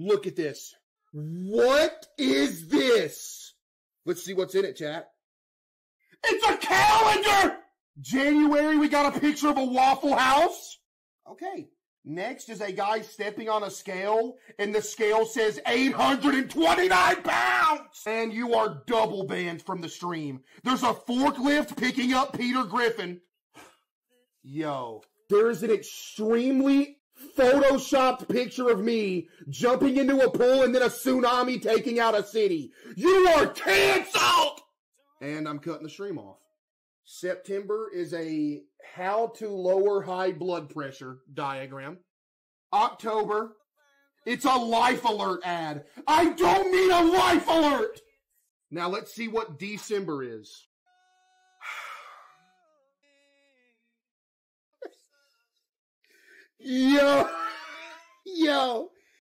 Look at this. What is this? Let's see what's in it, chat. It's a calendar! January, we got a picture of a Waffle House. Okay. Next is a guy stepping on a scale, and the scale says 829 pounds! And you are double banned from the stream. There's a forklift picking up Peter Griffin. Yo. There's an extremely photoshopped picture of me jumping into a pool and then a tsunami taking out a city. You are canceled! And I'm cutting the stream off. September is a how to lower high blood pressure diagram. October, it's a life alert ad. I don't need a life alert! Now let's see what December is. Yo, yo,